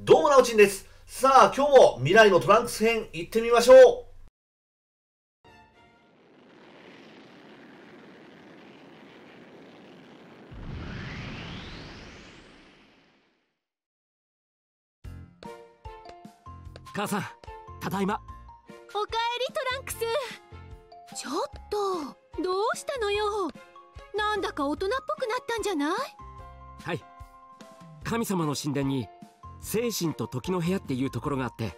どうもなおちんです。さあ、今日も未来のトランクス編行ってみましょう。母さんただいま。おかえりトランクス。ちょっとどうしたのよ。なんだか大人っぽくなったんじゃない？はい。神様の神殿に精神と時の部屋っていうところがあって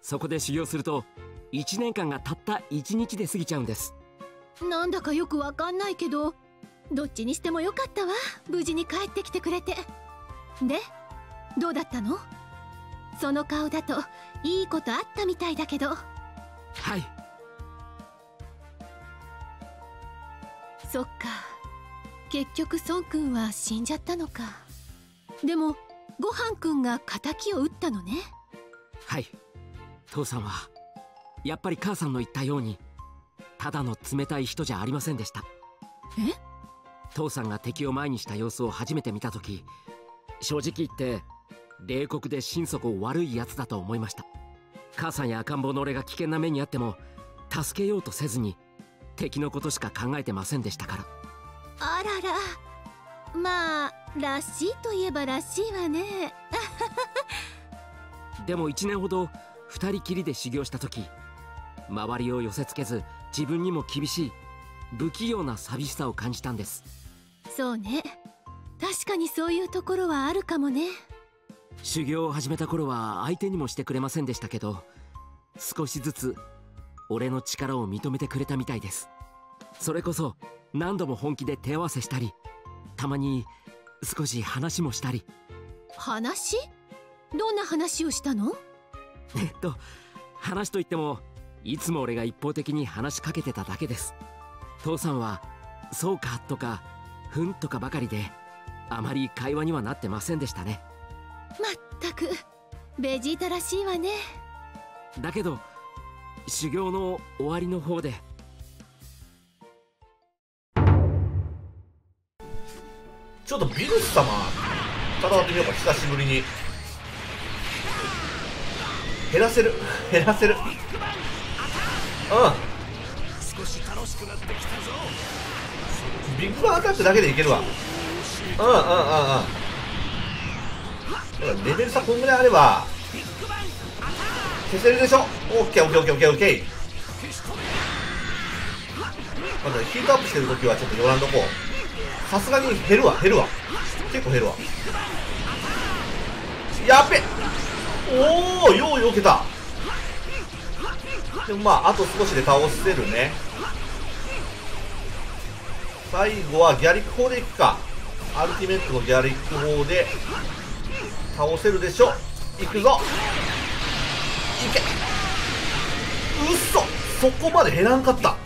そこで修行すると1年間がたった1日で過ぎちゃうんです。なんだかよくわかんないけどどっちにしてもよかったわ。無事に帰ってきてくれて。でどうだったの？その顔だといいことあったみたいだけど。はい。そっか。結局孫くんは死んじゃったのか。でもごはんくんが敵を撃ったのね。はい。父さんはやっぱり母さんの言ったようにただの冷たい人じゃありませんでした。え？父さんが敵を前にした様子を初めて見た時正直言って冷酷で心底悪いやつだと思いました。母さんや赤ん坊の俺が危険な目にあっても助けようとせずに敵のことしか考えてませんでしたから。あらら。まあらしいといえばらしいわね。でも1年ほど2人きりで修行した時周りを寄せつけず自分にも厳しい不器用な寂しさを感じたんです。そうね。確かにそういうところはあるかもね。修行を始めた頃は相手にもしてくれませんでしたけど少しずつ俺の力を認めてくれたみたいです。それこそ何度も本気で手合わせしたりたまに少し話もしたり。話？どんな話をしたの？えっと話といってもいつも俺が一方的に話しかけてただけです。父さんは「そうか」とか「ふん」とかばかりであまり会話にはなってませんでしたね。まったくベジータらしいわね。だけど修行の終わりの方でちょっとビルス様、戦ってみようか、久しぶりに。減らせる、減らせる？うん。ビッグバンアタックだけでいけるわ。うんうんうんうん。レベル差こんぐらいあれば、消せるでしょ？オッケーオッケーオッケーオッケーオッケー。まだヒートアップしてるときはちょっと寄らんとこう。さすがに減るわ、減るわ。結構減るわ。やっべおおようよけた。でもまあ、あと少しで倒せるね。最後はギャリック砲でいくか。アルティメットのギャリック砲で倒せるでしょ。いくぞ。いけ。うっそそこまで減らんかった。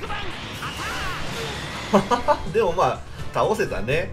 でもまあ、倒せたね。